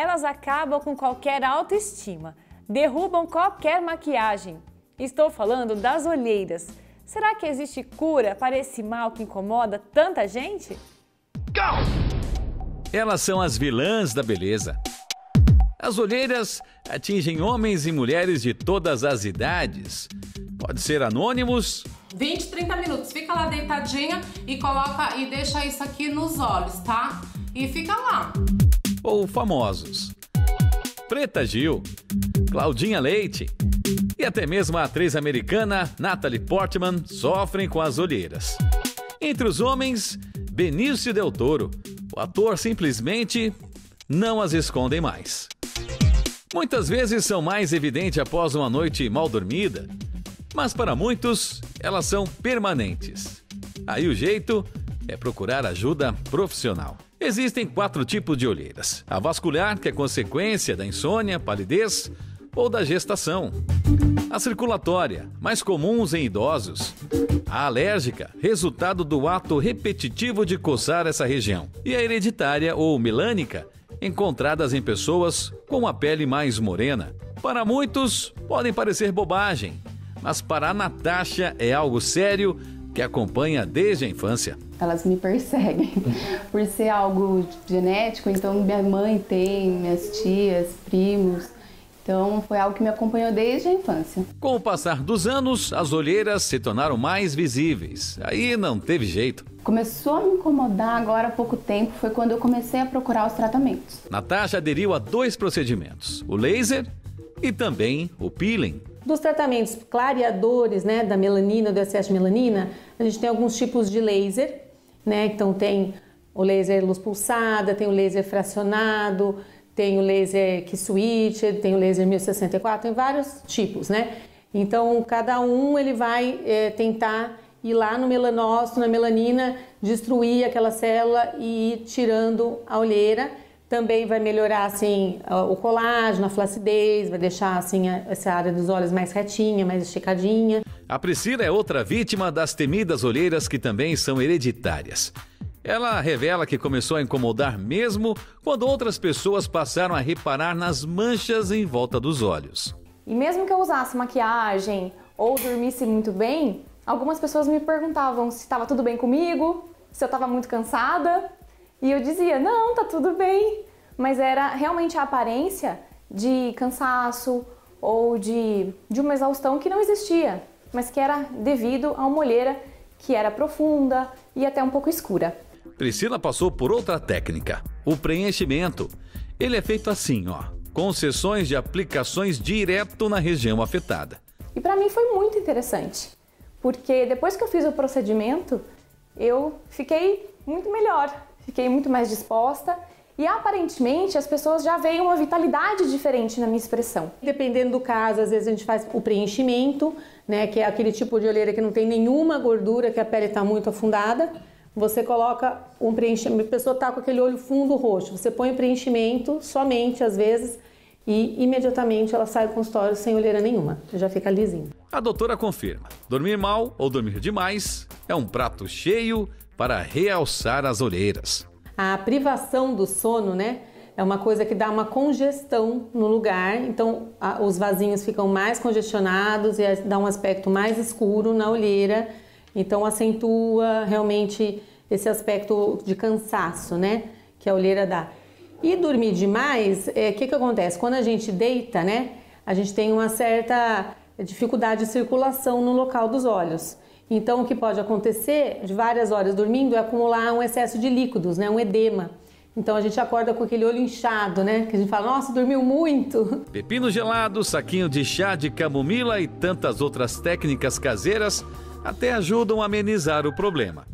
elas acabam com qualquer autoestima, derrubam qualquer maquiagem. Estou falando das olheiras. Será que existe cura para esse mal que incomoda tanta gente? Elas são as vilãs da beleza. As olheiras atingem homens e mulheres de todas as idades. Pode ser anônimos. 20, 30 minutos. Fica lá deitadinha e coloca e deixa isso aqui nos olhos, tá? E fica lá. Ou famosos. Preta Gil, Claudinha Leite e até mesmo a atriz americana Natalie Portman sofrem com as olheiras. Entre os homens, Benício Del Toro. O ator simplesmente não as esconde mais. Muitas vezes são mais evidentes após uma noite mal dormida, mas para muitos elas são permanentes. Aí o jeito é procurar ajuda profissional. Existem quatro tipos de olheiras: a vascular, que é consequência da insônia, palidez ou da gestação. A circulatória, mais comuns em idosos. A alérgica, resultado do ato repetitivo de coçar essa região. E a hereditária ou melânica, encontradas em pessoas com a pele mais morena. Para muitos, podem parecer bobagem, mas para a Natasha é algo sério que acompanha desde a infância. Elas me perseguem por ser algo genético, então minha mãe tem, minhas tias, primos. Então foi algo que me acompanhou desde a infância. Com o passar dos anos, as olheiras se tornaram mais visíveis. Aí não teve jeito. Começou a me incomodar agora há pouco tempo, foi quando eu comecei a procurar os tratamentos. Natasha aderiu a dois procedimentos: o laser e também o peeling. Dos tratamentos clareadores, né, da melanina, do excesso de melanina, a gente tem alguns tipos de laser, né? Então tem o laser luz pulsada, tem o laser fracionado, tem o laser que switch, tem o laser 1064, tem vários tipos, né? Então cada um ele vai é, tentar ir lá no melanócito, na melanina, destruir aquela célula e ir tirando a olheira. Também vai melhorar assim o colágeno, a flacidez, vai deixar assim essa área dos olhos mais retinha, mais esticadinha. A Priscila é outra vítima das temidas olheiras que também são hereditárias. Ela revela que começou a incomodar mesmo quando outras pessoas passaram a reparar nas manchas em volta dos olhos. E mesmo que eu usasse maquiagem ou dormisse muito bem, algumas pessoas me perguntavam se estava tudo bem comigo, se eu estava muito cansada, e eu dizia: "Não, tá tudo bem". Mas era realmente a aparência de cansaço ou de, de uma exaustão que não existia, mas que era devido a uma olheira que era profunda e até um pouco escura. Priscila passou por outra técnica, o preenchimento. Ele é feito assim, ó, com sessões de aplicações direto na região afetada. E para mim foi muito interessante, porque depois que eu fiz o procedimento, eu fiquei muito melhor, fiquei muito mais disposta e aparentemente as pessoas já veem uma vitalidade diferente na minha expressão. Dependendo do caso, às vezes a gente faz o preenchimento, né, que é aquele tipo de olheira que não tem nenhuma gordura, que a pele está muito afundada. Você coloca um preenchimento, a pessoa está com aquele olho fundo roxo, você põe o preenchimento somente às vezes e imediatamente ela sai do consultório sem olheira nenhuma, já fica lisinho. A doutora confirma: dormir mal ou dormir demais é um prato cheio para realçar as olheiras. A privação do sono, né? É uma coisa que dá uma congestão no lugar, então a, os vasinhos ficam mais congestionados e dá um aspecto mais escuro na olheira então acentua realmente esse aspecto de cansaço, né? Que a olheira dá. E dormir demais, o é, que, que acontece? Quando a gente deita, né? A gente tem uma certa dificuldade de circulação no local dos olhos. Então, o que pode acontecer de várias horas dormindo é acumular um excesso de líquidos, né? Um edema. Então a gente acorda com aquele olho inchado, né? Que a gente fala, nossa, dormiu muito. Pepino gelado, saquinho de chá de camomila e tantas outras técnicas caseiras até ajudam a amenizar o problema.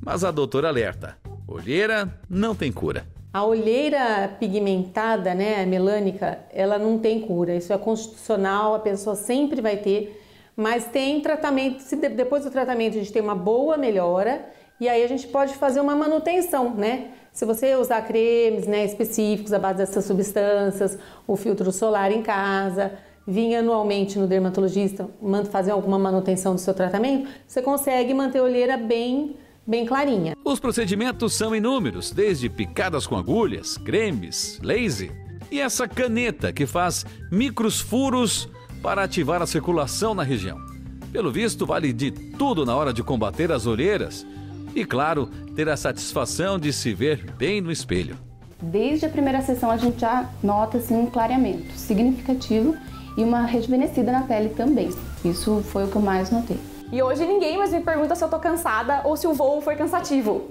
Mas a doutora alerta: olheira não tem cura. A olheira pigmentada, né, melânica, ela não tem cura. Isso é constitucional, a pessoa sempre vai ter, mas tem tratamento. Se depois do tratamento a gente tem uma boa melhora, e aí a gente pode fazer uma manutenção, né? Se você usar cremes, né, específicos à base dessas substâncias, o filtro solar em casa, vir anualmente no dermatologista, fazer alguma manutenção do seu tratamento, você consegue manter a olheira bem bem clarinha. Os procedimentos são inúmeros, desde picadas com agulhas, cremes, laser E essa caneta que faz micros furos para ativar a circulação na região. Pelo visto, vale de tudo na hora de combater as olheiras. E claro, ter a satisfação de se ver bem no espelho. Desde a primeira sessão a gente já nota assim, um clareamento significativo e uma rejuvenescida na pele também. Isso foi o que eu mais notei. E hoje ninguém mais me pergunta se eu tô cansada ou se o voo foi cansativo.